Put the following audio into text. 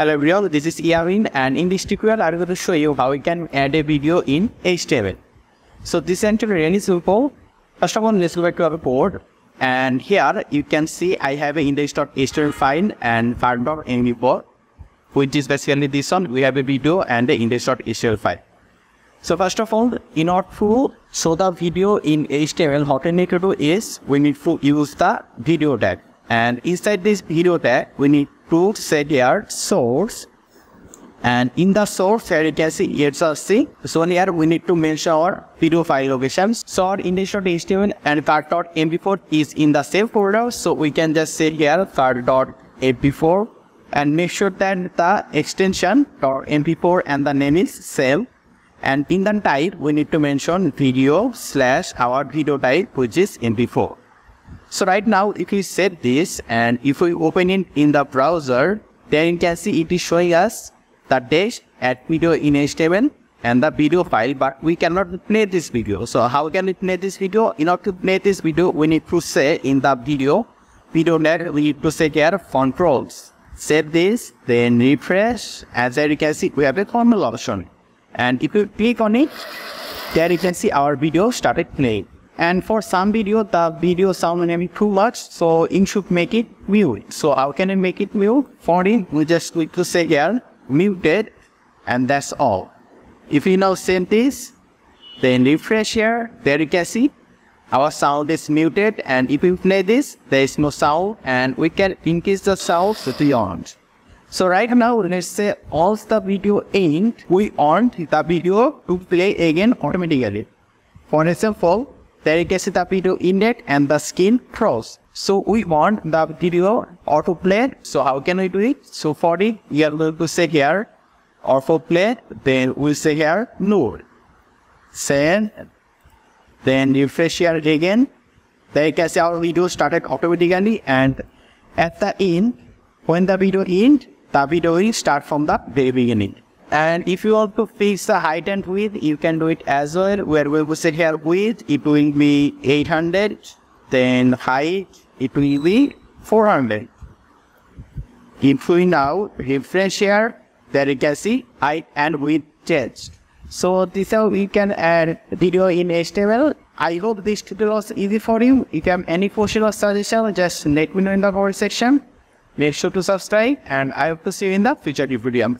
Hello everyone, this is Yamin and in this tutorial I'm going to show you how we can add a video in HTML. So this is actually really simple. First of all, let's go back to our code and here you can see I have a index.html file and file.mp4 which is basically this one. We have a video and the index.html file. So first of all, in order to show the video in HTML, what we need to do is we need to use the video tag. And inside this video tag, we need to set here source. And in the source, here you can see it's a a C. So here we need to mention our video file locations. So our index.html and card.mp4 is in the same folder. So we can just say here card.mp4 and make sure that the extension .mp4 and the name is same and in the type we need to mention video slash our video type which is mp4 so right now if we set this and if we open it in the browser then you can see it is showing us the dash at video in html and the video file but we cannot play this video. So how can we play this video? In order to play this video we need to say in the video video net we need to say here controls save this then refresh. As you can see we have a formal option. And if you click on it there you can see our video started playing and for some video the video sound may be too much so you should make it mute. So how can I make it mute? For it we just click to say here muted and that's all. If you now send this then refresh here there you can see. Our sound is muted and if we play this there is no sound and we can increase the sound to beyond so right now, let's say all the video end, we want the video to play again automatically. For example, there can see the video index and the skin cross. So we want the video autoplay. So how can we do it? So for it, we are going to say here autoplay. Then we'll say here no. Send. Then refresh here again. There you can see our video started automatically and at the end, when the video end, the video will start from the very beginning. And if you want to fix the height and width, you can do it as well, where we will set here width, it will be 800, then height, it will be 400. If we now refresh here, there you can see height and width changed. So this how we can add video in HTML. I hope this tutorial was easy for you. If you have any question or suggestion, just let me know in the comment section. Make sure to subscribe and I hope to see you in the future video.